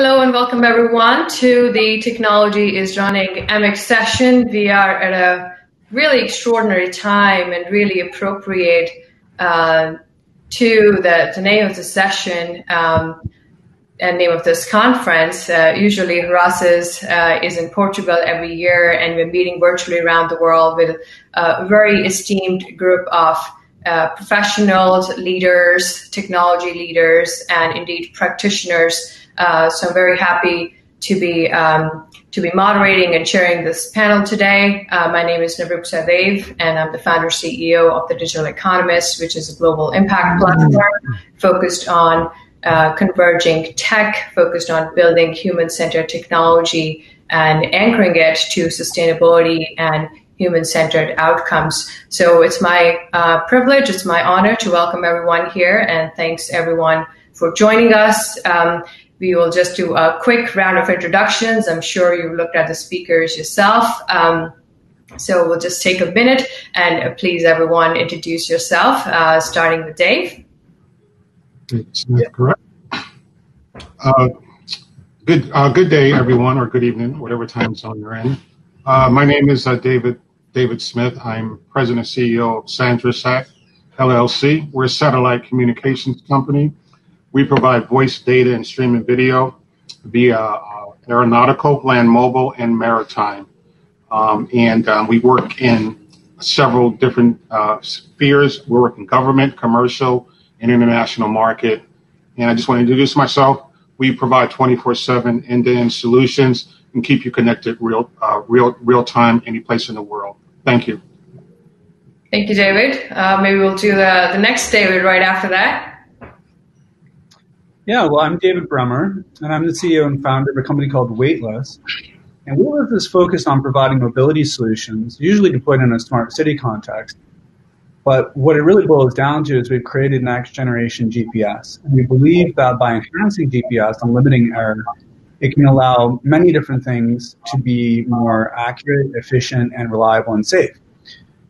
Hello and welcome everyone to the Technology is Running Amok session. We are at a really extraordinary time and really appropriate uh, to the, the, name of the session um, and name of this conference. Uh, usually Horasis uh, is in Portugal every year and we're meeting virtually around the world with a very esteemed group of uh, professionals, leaders, technology leaders, and indeed practitioners uh, so I'm very happy to be um, to be moderating and chairing this panel today. Uh, my name is Navroop Sahdev, and I'm the founder CEO of the Digital Economist, which is a global impact platform focused on uh, converging tech, focused on building human-centered technology and anchoring it to sustainability and human-centered outcomes. So it's my uh, privilege, it's my honor to welcome everyone here, and thanks everyone for joining us. Um, we will just do a quick round of introductions. I'm sure you've looked at the speakers yourself. Um, so we'll just take a minute and uh, please, everyone, introduce yourself, uh, starting with Dave. Correct. Uh, good, uh, good day, everyone, or good evening, whatever time zone you're in. Uh, my name is uh, David David Smith. I'm president and CEO of ZanstraSat LLC. We're a satellite communications company we provide voice data and streaming video via uh, aeronautical, land mobile, and maritime. Um, and um, we work in several different uh, spheres. We work in government, commercial, and international market. And I just want to introduce myself. We provide 24/7 end-to-end solutions and keep you connected real, uh, real, real time, any place in the world. Thank you. Thank you, David. Uh, maybe we'll do the, the next David right after that. Yeah, well, I'm David Bruemmer, and I'm the CEO and founder of a company called Weightless. And Weightless is focused on providing mobility solutions, usually deployed in a smart city context. But what it really boils down to is we've created next generation GPS. And we believe that by enhancing GPS and limiting error, it can allow many different things to be more accurate, efficient, and reliable and safe.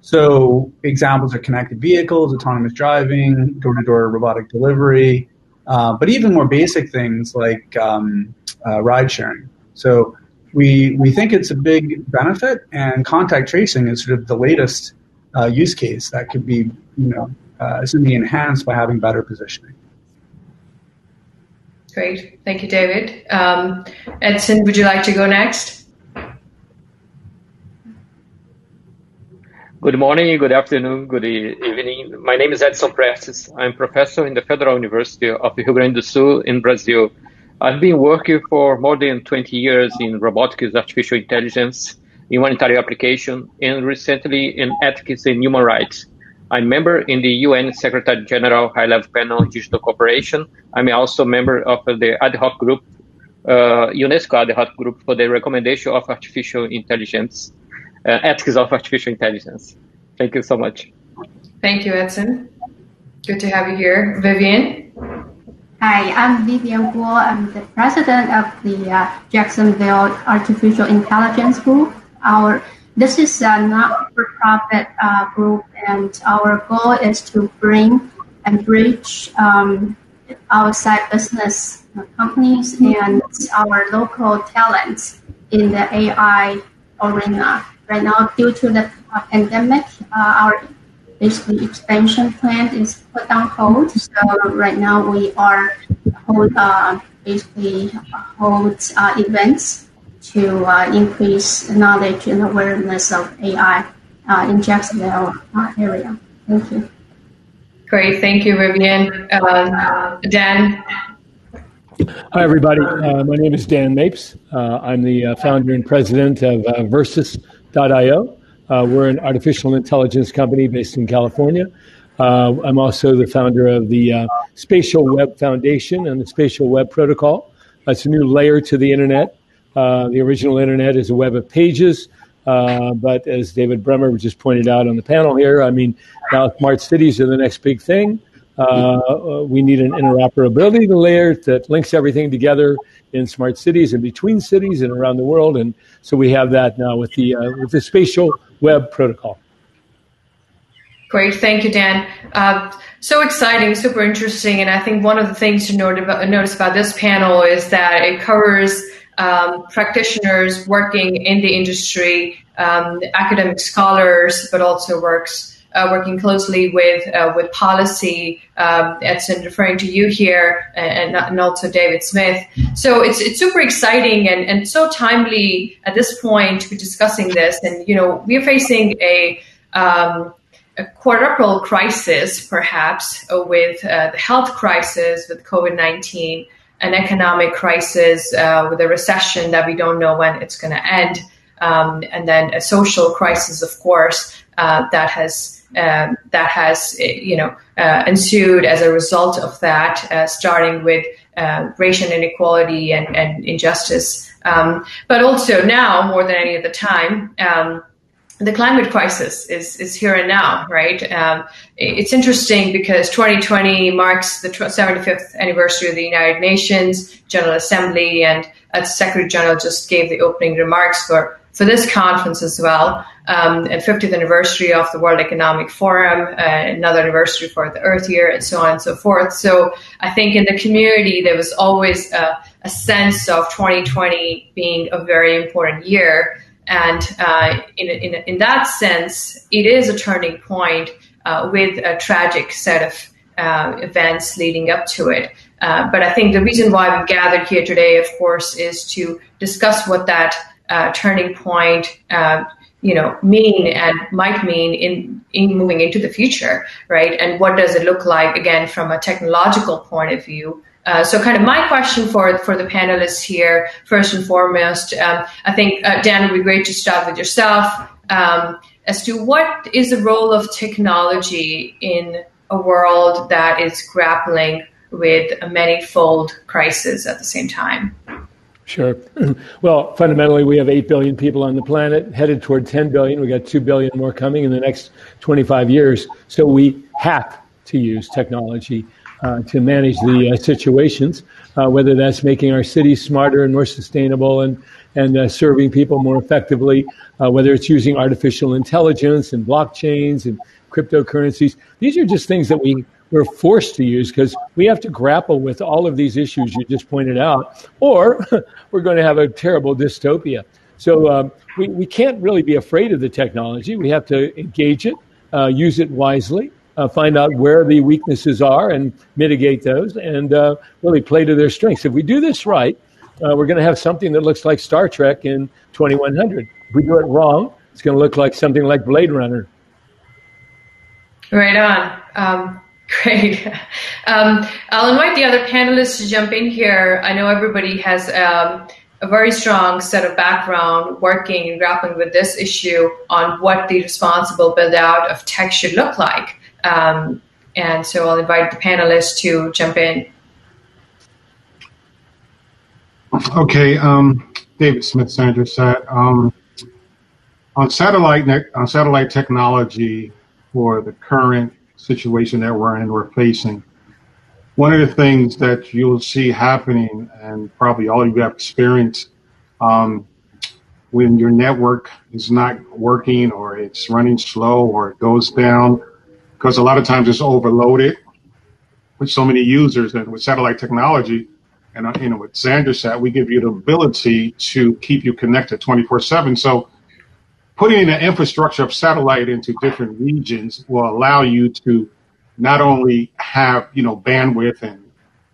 So examples are connected vehicles, autonomous driving, door-to-door robotic delivery, uh, but even more basic things like um, uh, ride sharing. So we we think it's a big benefit, and contact tracing is sort of the latest uh, use case that could be you know uh, be enhanced by having better positioning. Great, thank you, David. Um, Edson, would you like to go next? Good morning, good afternoon, good evening. My name is Edson Prestes. I'm professor in the Federal University of Rio Grande do Sul in Brazil. I've been working for more than 20 years in robotics, artificial intelligence, humanitarian application, and recently in ethics and human rights. I'm member in the UN Secretary General High Level Panel on Digital Cooperation. I'm also a member of the ad hoc group, uh, UNESCO ad hoc group for the recommendation of artificial intelligence ethics of artificial intelligence. Thank you so much. Thank you, Edson. Good to have you here. Vivian? Hi, I'm Vivian Guo. I'm the president of the uh, Jacksonville Artificial Intelligence Group. Our this is a not-for-profit uh, group, and our goal is to bring and bridge um, outside business companies and our local talents in the AI arena right now due to the uh, pandemic, uh, our basically expansion plan is put on hold. So right now we are hold uh, basically hold uh, events to uh, increase knowledge and awareness of AI uh, in Jacksonville area. Thank you. Great, thank you, Vivian. Um, Dan. Hi, everybody. my name is Dan Mapes. I'm the founder and president of Verses Io. Uh, we're an artificial intelligence company based in California. Uh, I'm also the founder of the uh, Spatial Web Foundation and the Spatial Web Protocol. It's a new layer to the internet. Uh, the original internet is a web of pages, uh, but as David Bruemmer just pointed out on the panel here, I mean, now smart cities are the next big thing. Uh, we need an interoperability layer that links everything together in smart cities and between cities and around the world. And so we have that now with the uh, with the spatial web protocol. Great, thank you, Dan. Uh, so exciting, super interesting, and I think one of the things to notice about this panel is that it covers um, practitioners working in the industry, um, academic scholars, but also works uh, working closely with uh, with policy. Um, Edson, referring to you here, and, and, also David Smith. So it's it's super exciting and, and so timely at this point to be discussing this. And you know, we are facing a um, a quadruple crisis, perhaps, with uh, the health crisis with COVID 19, an economic crisis uh, with a recession that we don't know when it's going to end, um, and then a social crisis, of course, uh, that has. Um, that has, you know, uh, ensued as a result of that, uh, starting with uh, racial inequality and, and injustice, um, but also now more than any other time, um, the climate crisis is, is here and now, right? Um, it's interesting because 2020 marks the 75th anniversary of the United Nations General Assembly, and the Secretary General just gave the opening remarks for, for this conference as well. Um, and 50th anniversary of the World Economic Forum, uh, another anniversary for the Earth Year, and so on and so forth. So I think in the community there was always a, a sense of 2020 being a very important year. And uh, in, in, in, that sense, it is a turning point uh, with a tragic set of uh, events leading up to it. Uh, but I think the reason why we've gathered here today, of course, is to discuss what that uh, turning point uh, you know mean and might mean in in moving into the future right? And what does it look like again from a technological point of view? Uh, so, kind of my question for for the panelists here, first and foremost, um, I think uh, Dan would be great to start with yourself. Um, as to what is the role of technology in a world that is grappling with a many-fold crisis at the same time. Sure. Well, fundamentally, we have 8 billion people on the planet, headed toward 10 billion. We got 2 billion more coming in the next 25 years. So we have to use technology uh, to manage the uh, situations, uh, whether that's making our cities smarter and more sustainable and, and uh, serving people more effectively, uh, whether it's using artificial intelligence and blockchains and cryptocurrencies. These are just things that we, we're forced to use because we have to grapple with all of these issues you just pointed out, or we're going to have a terrible dystopia. So um, we, we can't really be afraid of the technology. We have to engage it, uh, use it wisely, uh, find out where the weaknesses are and mitigate those and uh, really play to their strengths. If we do this right, uh, we're going to have something that looks like Star Trek in 2100. If we do it wrong, it's going to look like something like Blade Runner. Right on. Um, great. Um, I'll invite the other panelists to jump in here. I know everybody has um, a very strong set of background working and grappling with this issue on what the responsible build out of tech should look like. Um, and so I'll invite the panelists to jump in. Okay, um, David Smith, ZanstraSat. Um, on satellite on satellite technology for the current situation that we're in, we're facing. One of the things that you'll see happening, and probably all of you have experienced, um, when your network is not working or it's running slow or it goes down, because a lot of times it's overloaded with so many users and with satellite technology and uh, you know with ZanstraSat, we give you the ability to keep you connected 24/7. So putting an infrastructure of satellite into different regions will allow you to not only have you know bandwidth and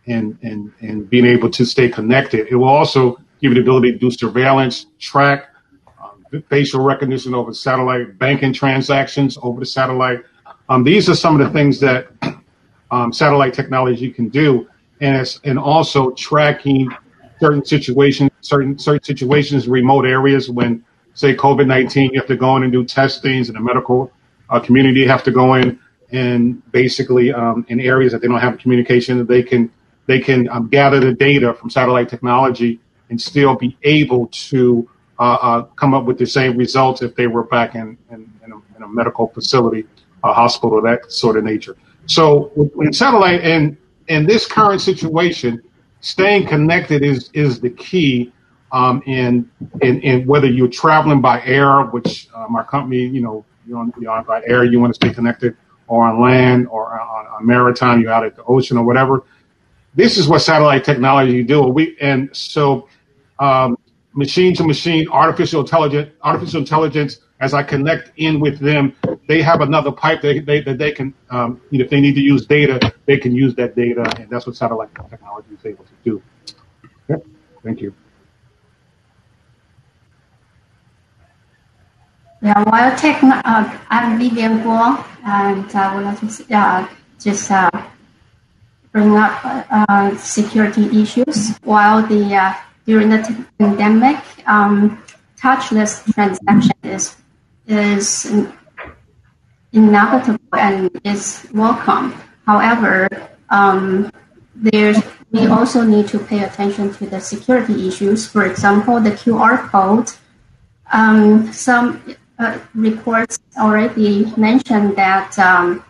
and and and being able to stay connected, it will also give you the ability to do surveillance, track um, facial recognition over satellite, banking transactions over the satellite. Um, these are some of the things that um, satellite technology can do, and it's, and also tracking certain situations, certain certain situations, remote areas when, say, COVID nineteen, you have to go in and do testings, and the medical uh, community have to go in and basically um, in areas that they don't have communication, they can they can um, gather the data from satellite technology and still be able to uh, uh, come up with the same results if they were back in, in, in, a, in a medical facility a hospital, that sort of nature. So in satellite and in this current situation, staying connected is is the key. Um, in, in in whether you're traveling by air, which um, our company, you know, you're on, you're on by air, you want to stay connected, or on land or on, on maritime, you're out at the ocean or whatever. This is what satellite technology do. We and so um, machine to machine, artificial intelligence, artificial intelligence. As I connect in with them, they have another pipe they, they, that they can, um, you know, if they need to use data, they can use that data, and that's what satellite technology is able to do. Okay. Thank you. Yeah, while taking uh, I'm Vivian Guo, and I would like to uh, just uh, bring up uh, security issues. While the uh, during the pandemic, um, touchless transaction is is inevitable and is welcome. However, um, there's we also need to pay attention to the security issues. For example, the QR code. Um, some uh, reports already mentioned that um,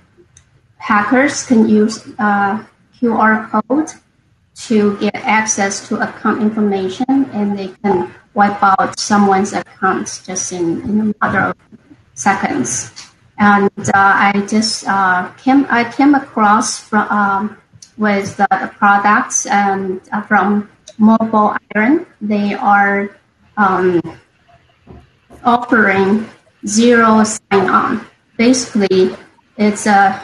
hackers can use uh, QR code to get access to account information and they can wipe out someone's account just in, in a matter of seconds. And uh, I just uh, came I came across from um, with the products and uh, from Mobile Iron. They are um, offering zero sign on. Basically, it's a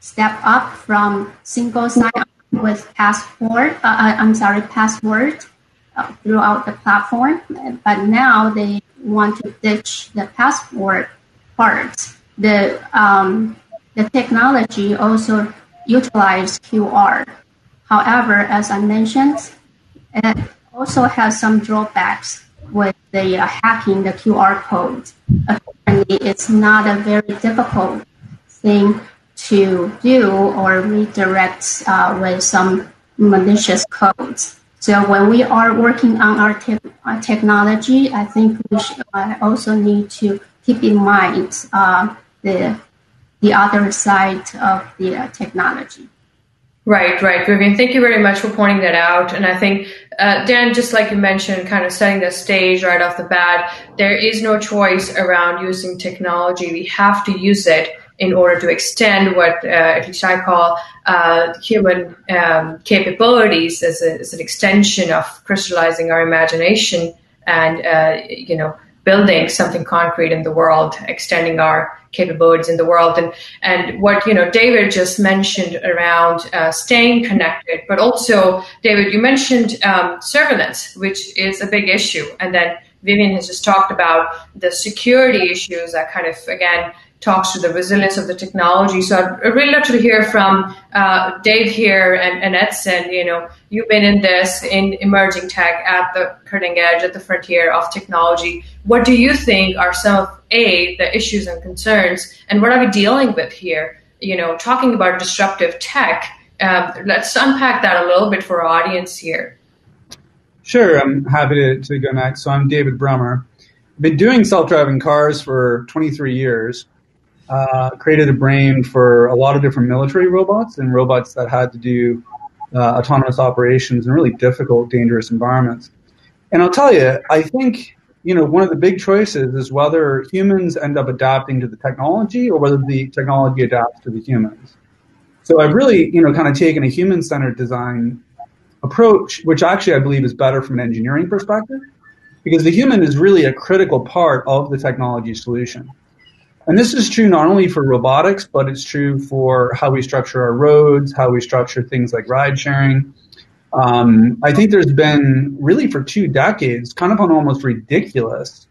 step up from single sign on with passport, uh, uh, I'm sorry, password uh, throughout the platform. But now they want to ditch the password part. The, um, the technology also utilizes QR. However, as I mentioned, it also has some drawbacks with the uh, hacking the QR code. Apparently, it's not a very difficult thing to do or redirect uh, with some malicious codes. So when we are working on our, te- our uh, technology, I think we should, uh, also need to keep in mind uh, the the other side of the uh, technology. Right, right, Vivian. Thank you very much for pointing that out. And I think, uh, Dan, just like you mentioned, kind of setting the stage right off the bat, there is no choice around using technology. We have to use it in order to extend what uh, at least I call uh, human um, capabilities as, a, as, an extension of crystallizing our imagination and, uh, you know, building something concrete in the world, extending our capabilities in the world. And, and what, you know, David just mentioned around uh, staying connected, but also, David, you mentioned um, surveillance, which is a big issue. And then Vivian has just talked about the security issues that kind of, again, talks to the resilience of the technology. So I'd really love to hear from uh, Dave here and, and Edson. You know, you've been in this in emerging tech at the cutting edge, at the frontier of technology. What do you think are some of a the issues and concerns, and what are we dealing with here? You know, talking about disruptive tech. Um, let's unpack that a little bit for our audience here. Sure, I'm happy to, to go next. So I'm David Bruemmer. I've been doing self-driving cars for 23 years uh, created a brain for a lot of different military robots and robots that had to do uh, autonomous operations in really difficult, dangerous environments. And I'll tell you, I think you know one of the big choices is whether humans end up adapting to the technology or whether the technology adapts to the humans. So I've really you know kind of taken a human-centered design approach, which actually I believe is better from an engineering perspective, because the human is really a critical part of the technology solution. And this is true not only for robotics, but it's true for how we structure our roads, how we structure things like ride sharing. Um, I think there's been really for two decades kind of an almost ridiculous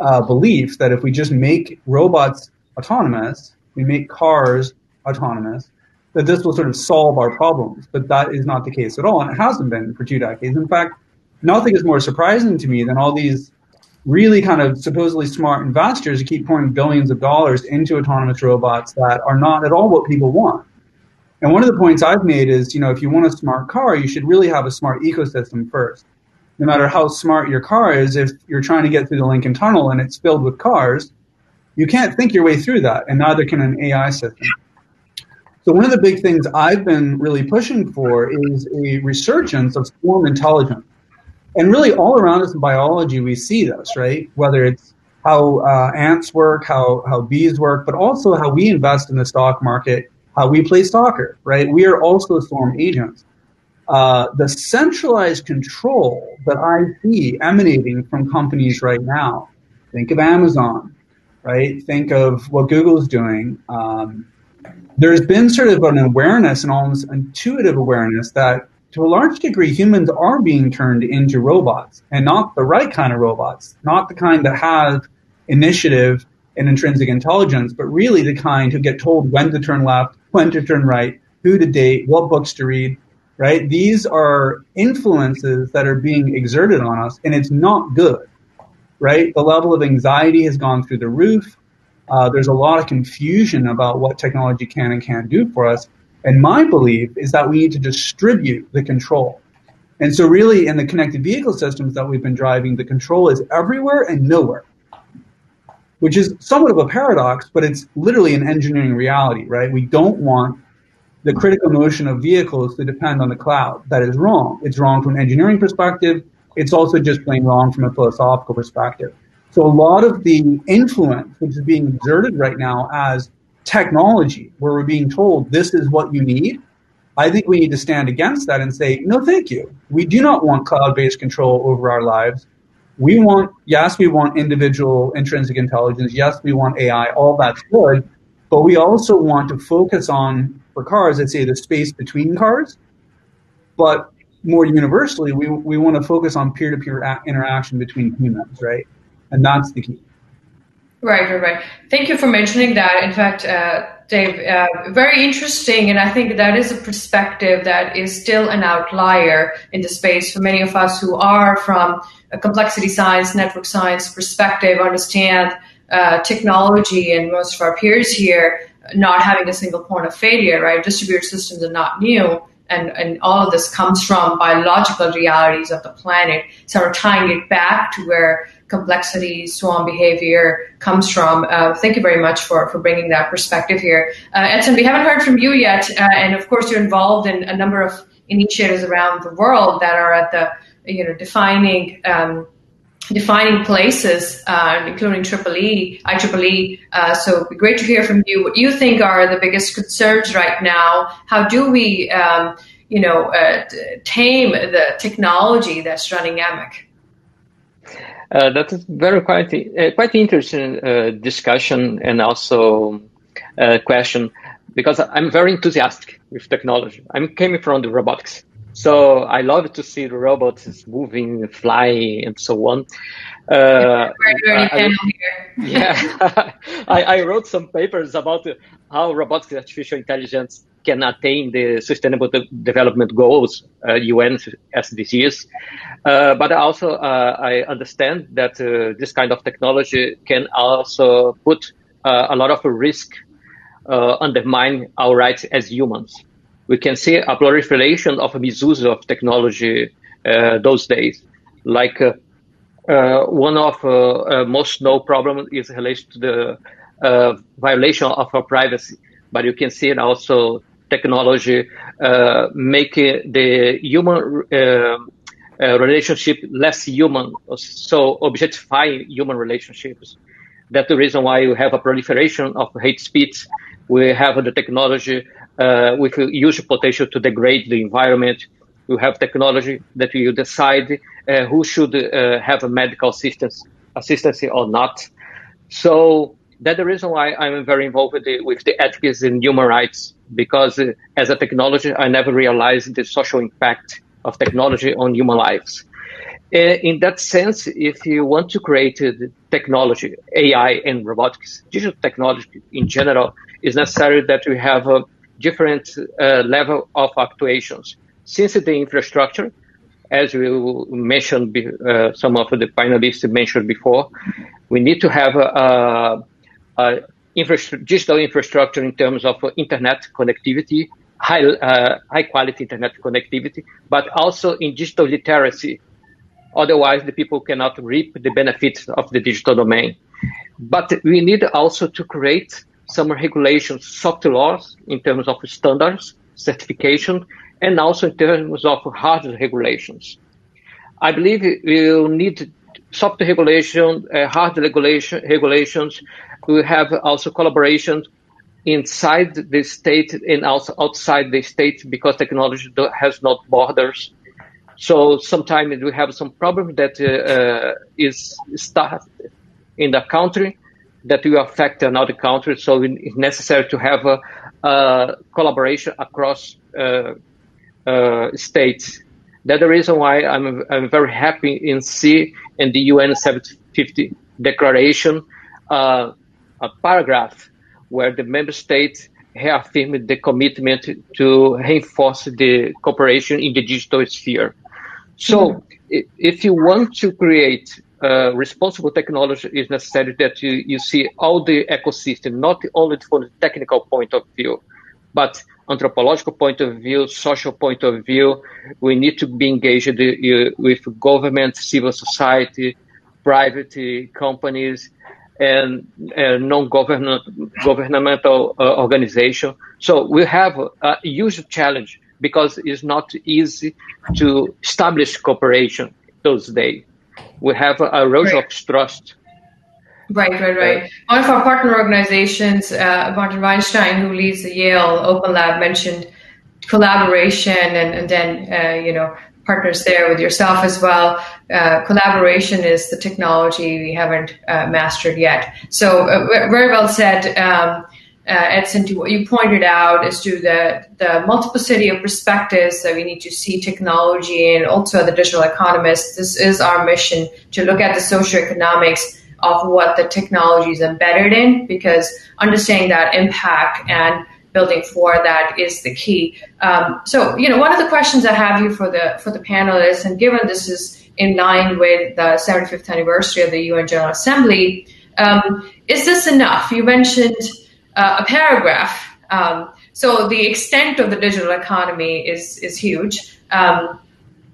uh, belief that if we just make robots autonomous, we make cars autonomous, that this will sort of solve our problems. But that is not the case at all, and it hasn't been for two decades. In fact, nothing is more surprising to me than all these really kind of supposedly smart investors who keep pouring billions of dollars into autonomous robots that are not at all what people want. And one of the points I've made is, you know, if you want a smart car, you should really have a smart ecosystem first. No matter how smart your car is, if you're trying to get through the Lincoln Tunnel and it's filled with cars, you can't think your way through that, and neither can an AI system. So one of the big things I've been really pushing for is a resurgence of swarm intelligence and really all around us in biology we see this right whether it's how uh, ants work, how, how bees work, but also how we invest in the stock market, how we play soccer, right? We are also swarm agents. Uh, the centralized control that I see emanating from companies right now, think of Amazon, right? Think of what Google's doing. Um, there's been sort of an awareness, an almost intuitive awareness that to a large degree, humans are being turned into robots and not the right kind of robots, not the kind that have initiative and intrinsic intelligence, but really the kind who get told when to turn left, when to turn right, who to date, what books to read, right? These are influences that are being exerted on us, and it's not good, right? The level of anxiety has gone through the roof. Uh, there's a lot of confusion about what technology can and can't do for us. And my belief is that we need to distribute the control. And so, really, in the connected vehicle systems that we've been driving, the control is everywhere and nowhere, which is somewhat of a paradox, but it's literally an engineering reality, right? We don't want the critical notion of vehicles to depend on the cloud. That is wrong. It's wrong from an engineering perspective. It's also just plain wrong from a philosophical perspective. So a lot of the influence which is being exerted right now as technology, where we're being told this is what you need, I think we need to stand against that and say, no, thank you. We do not want cloud-based control over our lives. We want, yes, we want individual intrinsic intelligence. Yes, we want AI. All that's good. But we also want to focus on, for cars, I'd say the space between cars. But more universally, we, we want to focus on peer to peer interaction between humans, right? And that's the key. Right, right, right. Thank you for mentioning that. In fact, uh, Dave, uh, very interesting. And I think that is a perspective that is still an outlier in the space for many of us who are from a complexity science, network science perspective, understand uh, technology and most of our peers here not having a single point of failure, right? Distributed systems are not new. And, and all of this comes from biological realities of the planet. So we're tying it back to where complexity, swarm behavior comes from. Uh, thank you very much for, for bringing that perspective here. Uh, Edson, we haven't heard from you yet. Uh, and of course, you're involved in a number of initiatives around the world that are at the, you know, defining um, defining places, uh, including Triple E, IEEE. Uh, so it'd be great to hear from you what you think are the biggest concerns right now. How do we, um, you know, uh, tame the technology that's running Amok? Uh, that is very quite uh, quite interesting uh, discussion and also question because I'm very enthusiastic with technology. I'm coming from the robotics so I love to see the robots moving, flying, and so on. Uh, I, yeah, I, I, wrote some papers about how robotics artificial intelligence can attain the Sustainable De- Development Goals, uh, UN SDGs. Uh, but also, uh, I understand that this kind of technology can also put a lot of risk, undermine our rights as humans we can see a proliferation of misuse of technology those days. Like uh, one of uh, uh, most known problems is related to the violation of our privacy, but you can see it also technology making the human relationship less human, so objectifying human relationships. That's the reason why you have a proliferation of hate speech. We have the technology uh, with huge potential to degrade the environment. You have technology that you decide uh, who should uh, have a medical assistance, assistance or not. So that's the reason why I'm very involved with the, with the ethics in human rights, because uh, as a technology, I never realized the social impact of technology on human lives. Uh, in that sense, if you want to create technology, AI and robotics, digital technology in general, it's necessary that we have a different uh, level of actuations. Since the infrastructure, as we mentioned, uh, some of the panelists mentioned before, we need to have a, a, a infra- digital infrastructure in terms of internet connectivity, high, uh, high quality internet connectivity, but also in digital literacy. Otherwise, the people cannot reap the benefits of the digital domain. But we need also to create some regulations, soft laws in terms of standards, certification, and also in terms of hard regulations. I believe we'll need soft regulation, uh, hard regulation, regulations. We have also collaboration inside the state and also outside the state because technology has not borders. So sometimes we have some problem that uh, is started in the country that will affect another country. So it's necessary to have a, a collaboration across uh, uh, states. That's the reason why I'm, I'm very happy in see in the UN 750 declaration uh, a paragraph where the member states reaffirmed the commitment to reinforce the cooperation in the digital sphere. So mm-hmm. if you want to create uh, responsible technology, it's necessary that you, you see all the ecosystem, not only from the technical point of view, but anthropological point of view, social point of view. We need to be engaged with government, civil society, private companies, and, and non-governmental uh, organization. So we have a huge challenge because it's not easy to establish cooperation those days. We have a erosion of trust. Right, right, right. One of our partner organizations, uh, Martin Weinstein, who leads the Yale Open Lab, mentioned collaboration and, and then, uh, you know, partners there with yourself as well. Uh, collaboration is the technology we haven't uh, mastered yet. So, uh, very well said. Um, uh, Edson, to what you pointed out as to the, the multiplicity of perspectives that we need to see technology and also the digital economists. This is our mission to look at the socioeconomics of what the technology is embedded in because understanding that impact and building for that is the key. Um, so, you know, one of the questions I have you for the for the panelists, and given this is in line with the 75th anniversary of the UN General Assembly, um, is this enough? You mentioned uh, a paragraph. Um, so the extent of the digital economy is is huge, um,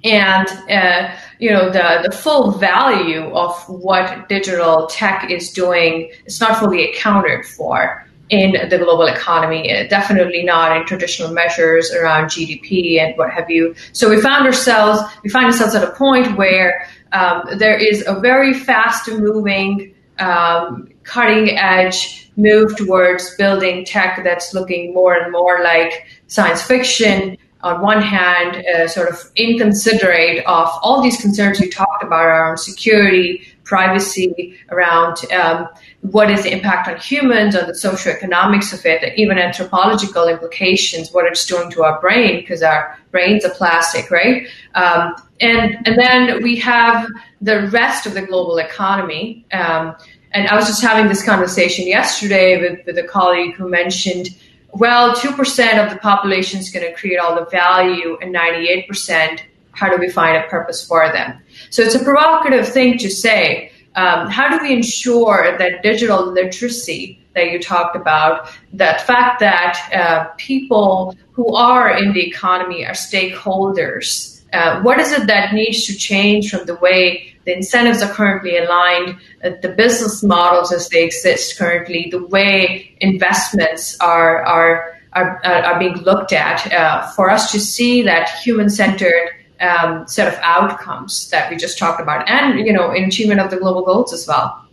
and uh, you know the the full value of what digital tech is doing is not fully accounted for in the global economy. Uh, definitely not in traditional measures around GDP and what have you. So we found ourselves we find ourselves at a point where um, there is a very fast moving, um, cutting edge move towards building tech that's looking more and more like science fiction on one hand, uh, sort of inconsiderate of all these concerns you talked about around security, privacy, around um, what is the impact on humans, on the socioeconomics of it, even anthropological implications, what it's doing to our brain, because our brains are plastic, right? Um, and and then we have the rest of the global economy. Um, and I was just having this conversation yesterday with, with a colleague who mentioned, well, 2% of the population is going to create all the value and 98%, how do we find a purpose for them? So it's a provocative thing to say. Um, how do we ensure that digital literacy that you talked about, that fact that uh, people who are in the economy are stakeholders, uh, what is it that needs to change from the way the incentives are currently aligned, uh, the business models as they exist currently, the way investments are are are, are being looked at, uh, for us to see that human-centered um, set of outcomes that we just talked about, and you know, in achievement of the global goals as well.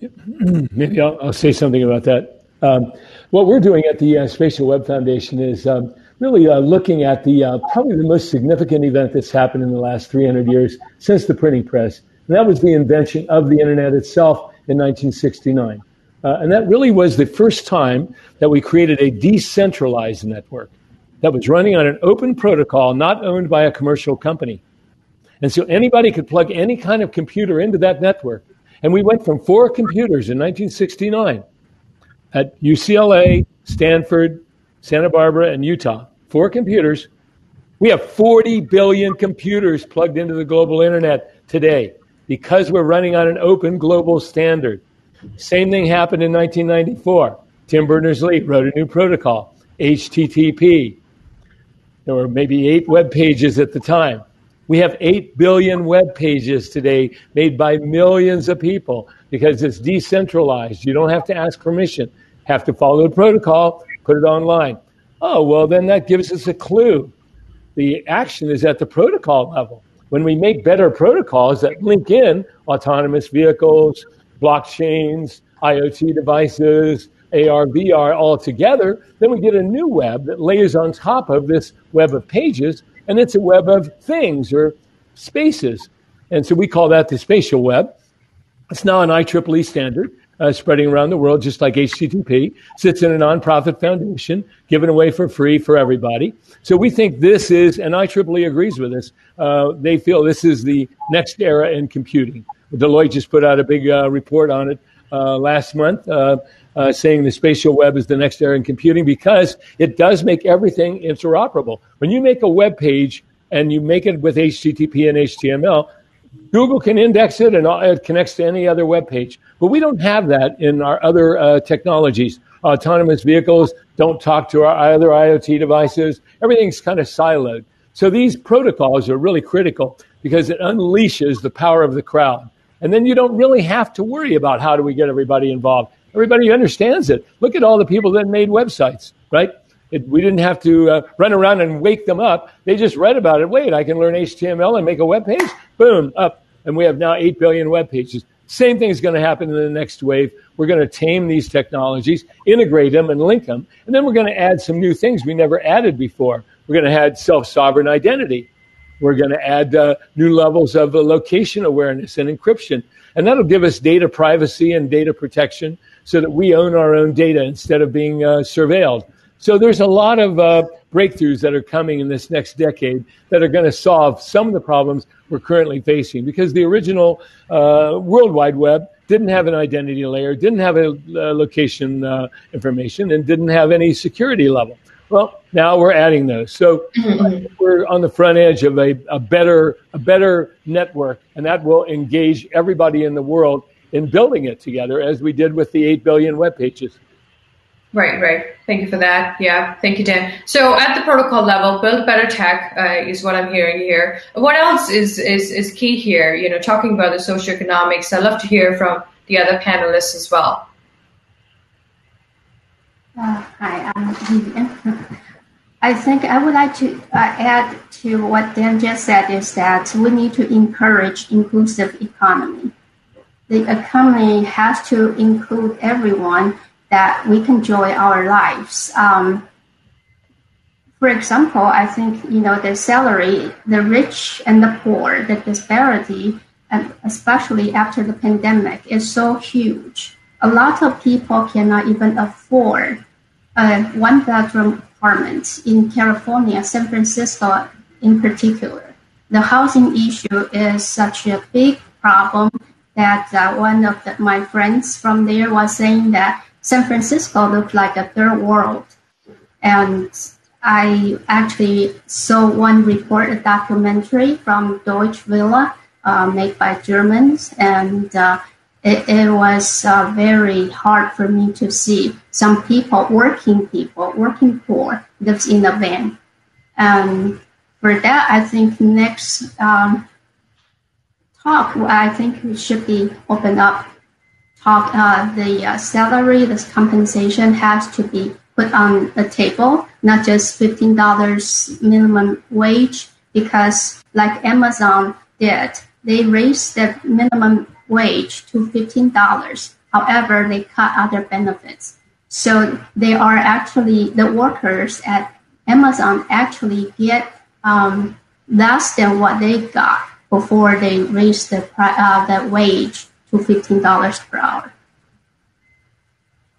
Maybe I'll, I'll say something about that. Um, what we're doing at the uh, Spatial Web Foundation is um, really uh, looking at the uh, probably the most significant event that's happened in the last 300 years since the printing press. And that was the invention of the internet itself in 1969. Uh, and that really was the first time that we created a decentralized network that was running on an open protocol not owned by a commercial company. And so anybody could plug any kind of computer into that network. And we went from four computers in 1969 at UCLA, Stanford, Santa Barbara, and Utah four computers. We have 40 billion computers plugged into the global internet today because we're running on an open global standard. Same thing happened in 1994. Tim Berners-Lee wrote a new protocol, HTTP. There were maybe eight web pages at the time. We have 8 billion web pages today made by millions of people because it's decentralized. You don't have to ask permission. Have to follow the protocol, put it online. Oh, well, then that gives us a clue. The action is at the protocol level. when we make better protocols that link in autonomous vehicles, blockchains, IoT devices, AR, VR all together, then we get a new web that layers on top of this web of pages, and it's a web of things or spaces. And so we call that the spatial web. It's now an IEEE standard. Uh, spreading around the world, just like HTTP, sits in a nonprofit foundation, given away for free for everybody. So we think this is, and IEEE agrees with us. Uh, they feel this is the next era in computing. Deloitte just put out a big uh, report on it uh, last month, uh, uh, saying the spatial web is the next era in computing because it does make everything interoperable. When you make a web page and you make it with HTTP and HTML, Google can index it and it connects to any other web page. But we don't have that in our other uh, technologies. Autonomous vehicles don't talk to our other IoT devices. Everything's kind of siloed. So these protocols are really critical because it unleashes the power of the crowd. And then you don't really have to worry about how do we get everybody involved. Everybody understands it. Look at all the people that made websites, right? It, we didn't have to uh, run around and wake them up. They just read about it. Wait, I can learn HTML and make a web page. Boom, up. And we have now 8 billion web pages. Same thing is going to happen in the next wave. We're going to tame these technologies, integrate them, and link them. And then we're going to add some new things we never added before. We're going to add self sovereign identity. We're going to add uh, new levels of uh, location awareness and encryption. And that'll give us data privacy and data protection so that we own our own data instead of being uh, surveilled. So there's a lot of uh, breakthroughs that are coming in this next decade that are going to solve some of the problems we're currently facing because the original uh, World Wide Web didn't have an identity layer, didn't have a, a location uh, information, and didn't have any security level. Well, now we're adding those. So we're on the front edge of a, a better a better network, and that will engage everybody in the world in building it together, as we did with the eight billion web pages. Right, right. Thank you for that. Yeah, thank you, Dan. So at the protocol level, build better tech uh, is what I'm hearing here. What else is, is is key here? You know, talking about the socioeconomics. I'd love to hear from the other panelists as well. Uh, hi, I'm Vivian. I think I would like to uh, add to what Dan just said is that we need to encourage inclusive economy. The economy has to include everyone that we can enjoy our lives. Um, for example, I think you know the salary, the rich and the poor, the disparity, and especially after the pandemic, is so huge. A lot of people cannot even afford a one-bedroom apartment in California, San Francisco in particular. The housing issue is such a big problem that uh, one of the, my friends from there was saying that San Francisco looked like a third world. And I actually saw one report, a documentary from Deutsche Welle, uh, made by Germans, and uh, it, it, was uh, very hard for me to see some people, working people, working poor, lives in a van. And for that, I think next um, talk, I think we should be open up uh, the uh, salary, the compensation has to be put on the table, not just $15 minimum wage, because like Amazon did, they raised the minimum wage to $15. However, they cut other benefits. So they are actually, the workers at Amazon actually get um, less than what they got before they raised the, uh, the wage to $15 per hour.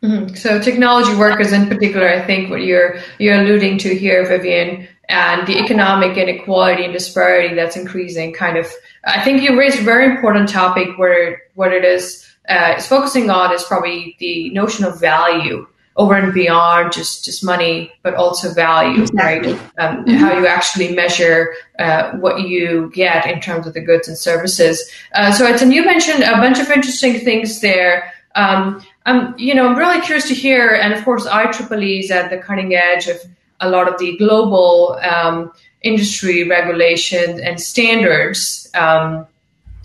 Mm-hmm. So technology workers in particular, I think what you're you're alluding to here, Vivian, and the economic inequality and disparity that's increasing. Kind of, I think you raised a very important topic where what it is uh, is focusing on is probably the notion of value over and beyond just just money, but also value, exactly. right? Um, mm-hmm. How you actually measure uh, what you get in terms of the goods and services. Uh, so, it's and you mentioned a bunch of interesting things there. Um, I'm, you know, I'm really curious to hear, and of course, IEEE is at the cutting edge of a lot of the global um, industry regulations and standards. Um,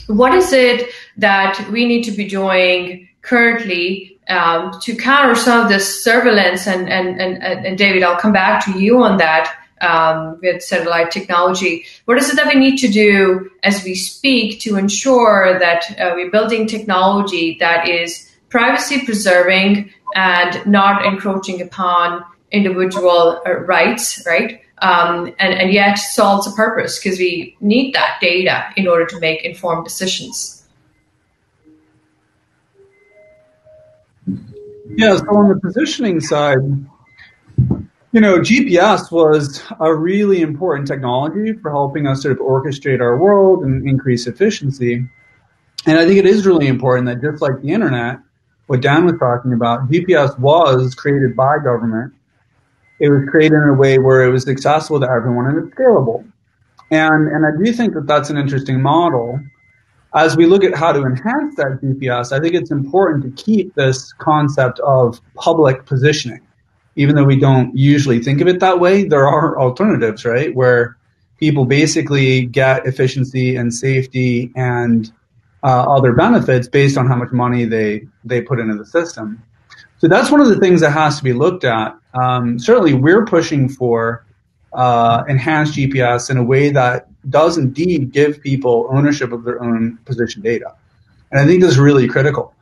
what is it that we need to be doing currently um, to counter some of this surveillance and, and, and, and David, I'll come back to you on that um, with satellite technology. What is it that we need to do as we speak to ensure that uh, we're building technology that is privacy preserving and not encroaching upon individual uh, rights, right? Um, and, and yet solves a purpose because we need that data in order to make informed decisions. Yeah, so on the positioning side, you know, GPS was a really important technology for helping us sort of orchestrate our world and increase efficiency. And I think it is really important that just like the internet, what Dan was talking about, GPS was created by government. It was created in a way where it was accessible to everyone and it's scalable. And, and I do think that that's an interesting model. As we look at how to enhance that GPS, I think it's important to keep this concept of public positioning even though we don't usually think of it that way, there are alternatives, right? Where people basically get efficiency and safety and uh, other benefits based on how much money they they put into the system. So that's one of the things that has to be looked at. Um, certainly, we're pushing for uh, enhanced GPS in a way that does indeed give people ownership of their own position data, and I think this is really critical.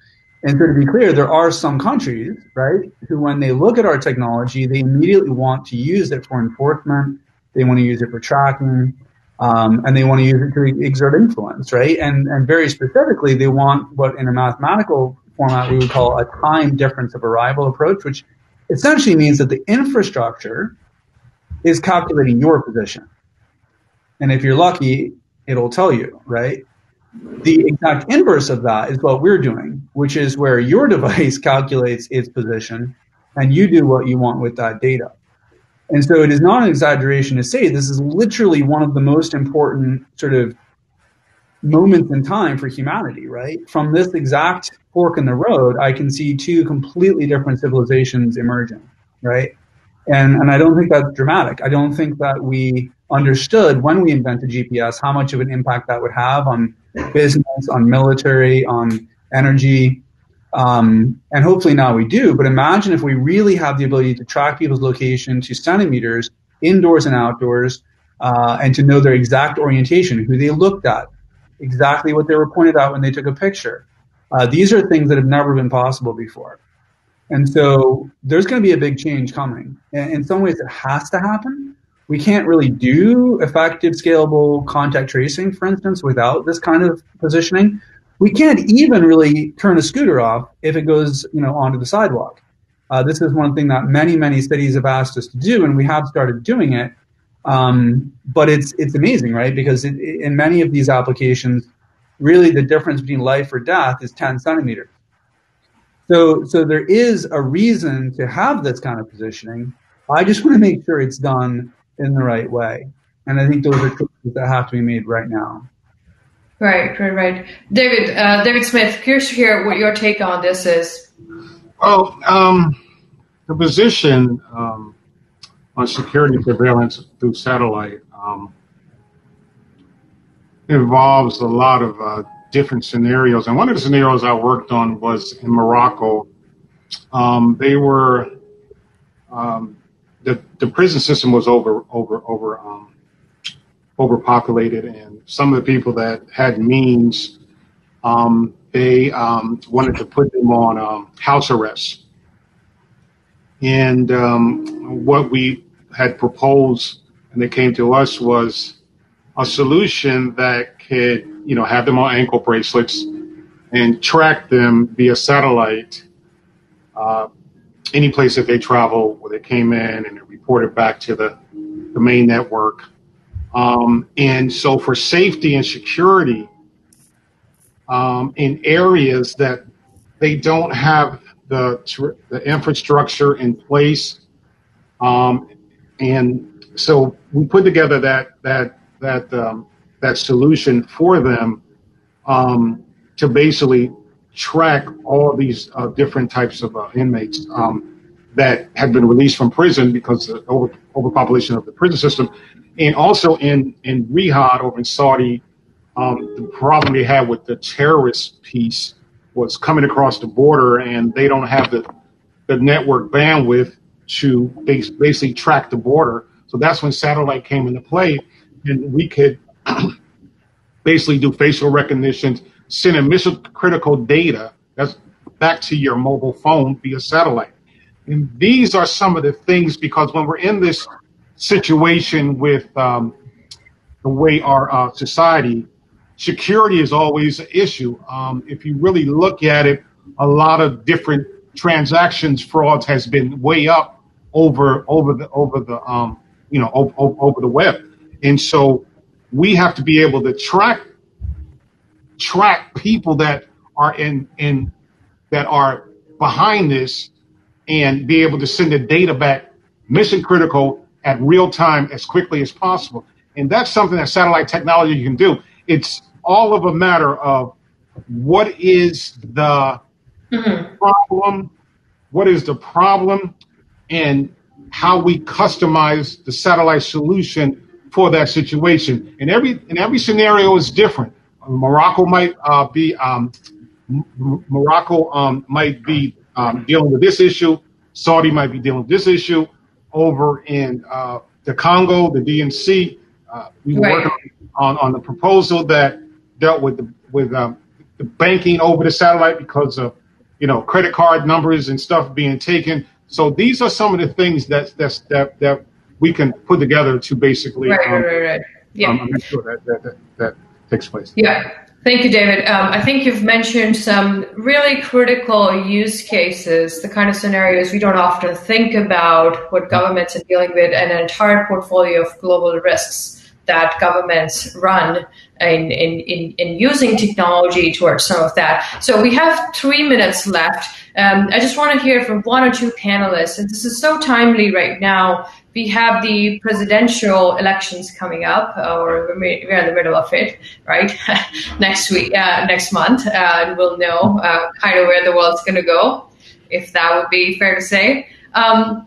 And so to be clear, there are some countries, right, who when they look at our technology, they immediately want to use it for enforcement. They want to use it for tracking, um, and they want to use it to exert influence, right? And and very specifically, they want what in a mathematical format we would call a time difference of arrival approach, which essentially means that the infrastructure is calculating your position. And if you're lucky, it'll tell you, right? The exact inverse of that is what we're doing, which is where your device calculates its position and you do what you want with that data. And so it is not an exaggeration to say this is literally one of the most important sort of moments in time for humanity, right? From this exact fork in the road, I can see two completely different civilizations emerging, right? And, and I don't think that's dramatic. I don't think that we understood when we invented GPS how much of an impact that would have on business, on military, on energy. Um, and hopefully now we do. But imagine if we really have the ability to track people's location to centimeters, indoors and outdoors, uh, and to know their exact orientation, who they looked at, exactly what they were pointed out when they took a picture. Uh, these are things that have never been possible before. And so there's going to be a big change coming. And in some ways, it has to happen we can't really do effective scalable contact tracing, for instance, without this kind of positioning. We can't even really turn a scooter off if it goes, you know, onto the sidewalk. Uh, this is one thing that many, many cities have asked us to do, and we have started doing it. Um, but it's it's amazing, right? Because it, in many of these applications, really the difference between life or death is 10 centimeters. So so there is a reason to have this kind of positioning. I just want to make sure it's done in the right way. And I think those are choices that have to be made right now. Right, right, right. David, uh, David Smith, curious to hear what your take on this is. Well, um, the position um, on security surveillance through satellite um, involves a lot of uh, different scenarios. And one of the scenarios I worked on was in Morocco. Um, they were um, the, the prison system was over over over um, overpopulated, and some of the people that had means, um, they um, wanted to put them on um, house arrest. And what we had proposed, and they came to us, was a solution that could, you know, have them on ankle bracelets and track them via satellite. Uh, any place that they travel where they came in and report it reported back to the, the main network. Um, and so for safety and security um, in areas that they don't have the, the infrastructure in place. Um, and so we put together that, that, that, um, that solution for them um, to basically track all these uh, different types of uh, inmates um, that have been released from prison because of the over, overpopulation of the prison system. And also in, in Riyadh over in Saudi, um, the problem they had with the terrorist piece was coming across the border and they don't have the, the network bandwidth to basically track the border. So So that's when satellite came into play, and we could basically do facial recognition, send a mission critical data that's back to your mobile phone via satellite. And these are some of the things because when we're in this situation with um, the way our uh, society, security is always an issue. Um, if you really look at it, a lot of different transactions frauds has been way up over over the over the um, you know over, over the web, and so we have to be able to track track people that are in in that are behind this and be able to send the data back mission critical at real time as quickly as possible. And that's something that satellite technology can do. It's all of a matter of what is the mm-hmm. problem, what is the problem, and how we customize the satellite solution for that situation. And every and every scenario is different. Morocco might uh, be um, Morocco um, might be um, dealing with this issue. Saudi might be dealing with this issue. Over in uh, the Congo, the DNC, uh, we were right. working on, on the proposal that dealt with the, with um, the banking over the satellite because of you know credit card numbers and stuff being taken. So these are some of the things that that's, that that we can put together to basically right, um, right, right, yeah um, make sure that that, that that takes place. Yeah. Thank you, David. Um, I think you've mentioned some really critical use cases, the kind of scenarios we don't often think about what governments are dealing with, and an entire portfolio of global risks that governments run in, in, in, in using technology towards some of that. So we have three minutes left. Um, I just want to hear from one or two panelists, and this is so timely right now we have the presidential elections coming up, or we're in the middle of it, right? next week, uh, next month, uh, and we'll know uh, kind of where the world's going to go, if that would be fair to say. Um,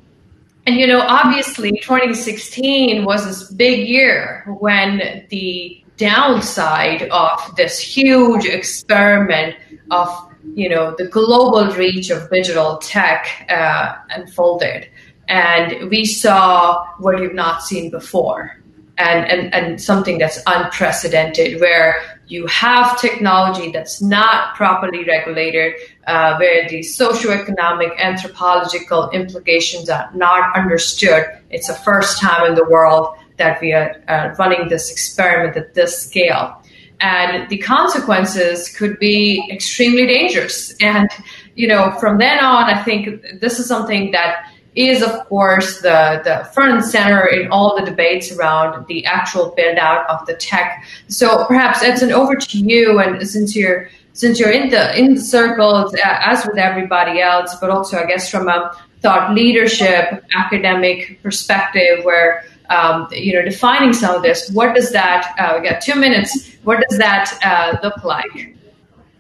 and you know, obviously, 2016 was this big year when the downside of this huge experiment of you know the global reach of digital tech uh, unfolded. And we saw what you've not seen before. And, and, and something that's unprecedented where you have technology that's not properly regulated, uh, where the socioeconomic, anthropological implications are not understood. It's the first time in the world that we are uh, running this experiment at this scale. And the consequences could be extremely dangerous. And, you know, from then on, I think this is something that is, of course, the, the front and center in all the debates around the actual build out of the tech. So perhaps Edson, over to you, and since you're since you're in the in the circles uh, as with everybody else, but also I guess from a thought leadership academic perspective, where um, you know defining some of this, what does that? Uh, we got two minutes. What does that uh, look like?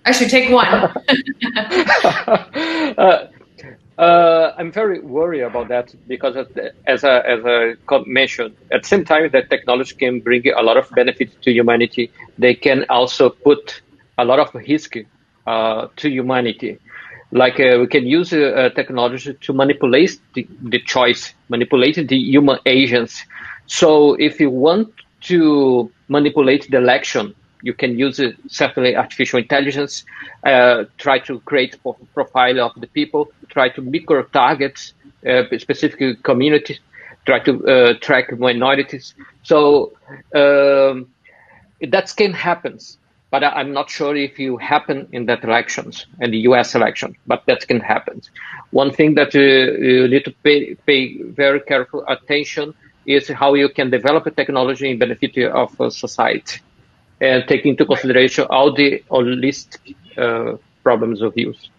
Actually, take one. uh, I'm very worried about that because, as I, as I mentioned, at the same time that technology can bring a lot of benefit to humanity, they can also put a lot of risk uh, to humanity. Like uh, we can use uh, technology to manipulate the, the choice, manipulate the human agents. So if you want to manipulate the election, you can use it, certainly artificial intelligence, uh, try to create profile of the people, try to micro target uh, specific communities, try to uh, track minorities. So um, that can happen, but I'm not sure if you happen in that elections in the U.S. election, but that can happen. One thing that uh, you need to pay, pay very careful attention is how you can develop a technology in benefit of uh, society and take into consideration all the holistic uh, problems of use.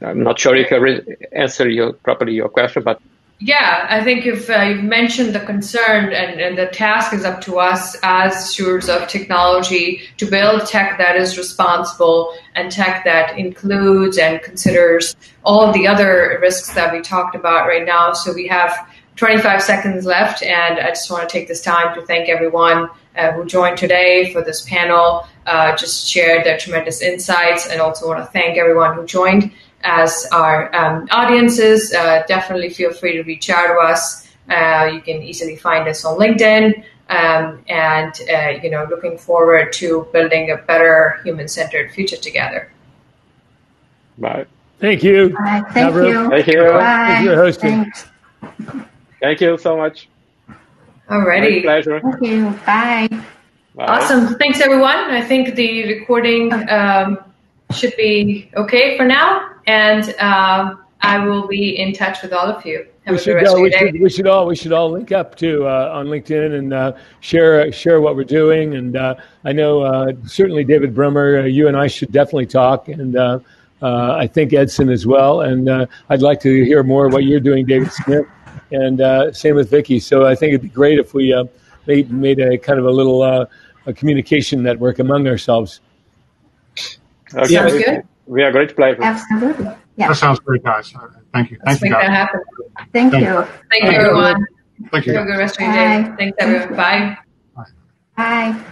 I'm not sure if I re- answer your properly your question, but yeah, I think you've, uh, you've mentioned the concern, and, and the task is up to us as stewards of technology to build tech that is responsible and tech that includes and considers all of the other risks that we talked about right now. So we have 25 seconds left, and I just want to take this time to thank everyone uh, who joined today for this panel, uh, just shared their tremendous insights, and also want to thank everyone who joined as our um, audiences. Uh, definitely feel free to reach out to us Uh, you can easily find us on LinkedIn. Um, and uh, you know, looking forward to building a better human-centered future together. Bye. Thank you. Bye. Thank you. Thank you. Bye. Thank you, hosting. Thanks. Thank you so much. My Alrighty. pleasure. Thank you. Bye. Bye. Awesome. Thanks, everyone. I think the recording um, should be okay for now, and um, I will be in touch with all of you. Have We should, uh, we, should, we should all we should all link up too uh, on LinkedIn and uh, share share what we're doing. And uh, I know uh, certainly David Bruemmer, uh, you and I should definitely talk, and uh, uh, I think Edson as well. And uh, I'd like to hear more what you're doing, David Smith, and uh, same with Vicky. So I think it'd be great if we uh, made made a kind of a little uh, a communication network among ourselves. Okay. Sounds good. We are great pleasure. Absolutely. That sounds great, guys. Uh, Thank you. Let's Thank you, make that guys. happen. Thank Thank you. Thank you, Thank you. everyone. Thank you. Have a good rest of your day. Thanks, everyone. Bye. Bye. Bye.